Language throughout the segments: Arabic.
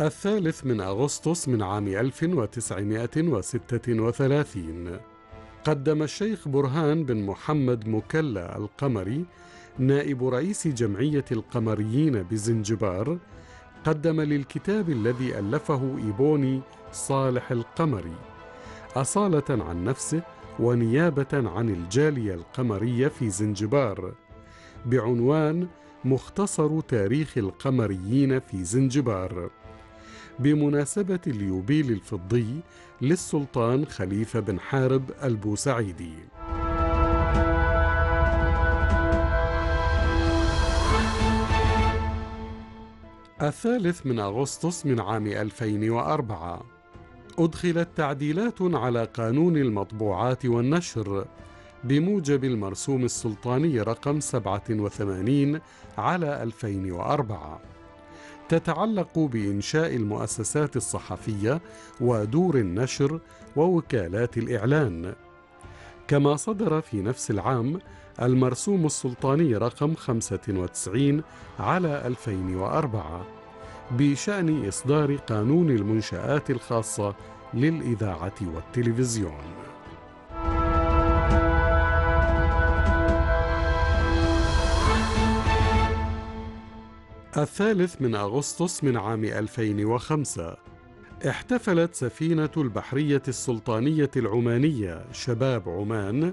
الثالث من أغسطس من عام 1936 قدم الشيخ برهان بن محمد مكلا القمري نائب رئيس جمعية القمريين بزنجبار قدم للكتاب الذي ألفه إيبوني صالح القمري أصالة عن نفسه ونيابة عن الجالية القمرية في زنجبار بعنوان مختصر تاريخ القمريين في زنجبار. بمناسبة اليوبيل الفضي للسلطان خليفة بن حارب البوسعيدي. الثالث من أغسطس من عام 2004 أدخلت تعديلات على قانون المطبوعات والنشر بموجب المرسوم السلطاني رقم 87 على 2004 تتعلق بإنشاء المؤسسات الصحفية ودور النشر ووكالات الإعلان كما صدر في نفس العام المرسوم السلطاني رقم 95 على 2004 بشأن إصدار قانون المنشآت الخاصة للإذاعة والتلفزيون. الثالث من أغسطس من عام 2005 احتفلت سفينة البحرية السلطانية العمانية شباب عمان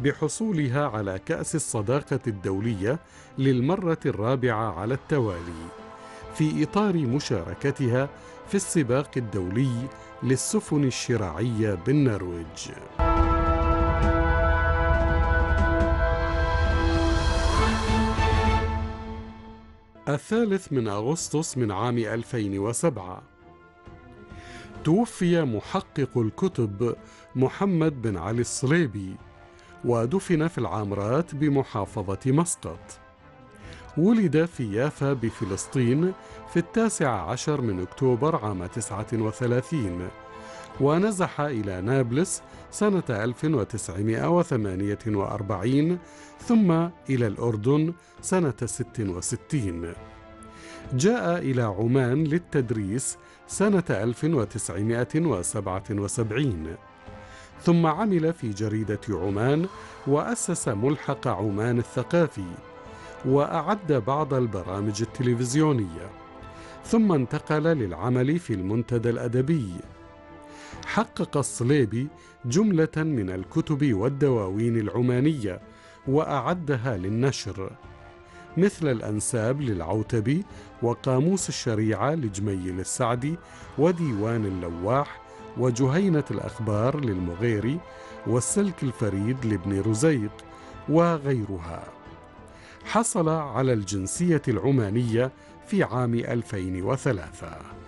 بحصولها على كأس الصداقة الدولية للمرة الرابعة على التوالي في إطار مشاركتها في السباق الدولي للسفن الشراعية بالنرويج. الثالث من أغسطس من عام 2007 توفي محقق الكتب محمد بن علي الصليبي ودفن في العامرات بمحافظة مسقط. ولد في يافا بفلسطين في التاسع عشر من أكتوبر عام 39 ونزح إلى نابلس سنة 1948 ثم إلى الأردن سنة 66 جاء إلى عمان للتدريس سنة 1977 ثم عمل في جريدة عمان وأسس ملحق عمان الثقافي وأعد بعض البرامج التلفزيونية. ثم انتقل للعمل في المنتدى الأدبي. حقق الصليبي جملة من الكتب والدواوين العمانية وأعدها للنشر مثل الأنساب للعوتبي وقاموس الشريعة لجميل السعدي وديوان اللواح وجهينة الأخبار للمغيري والسلك الفريد لابن رزيق وغيرها. حصل على الجنسية العمانية في عام 2003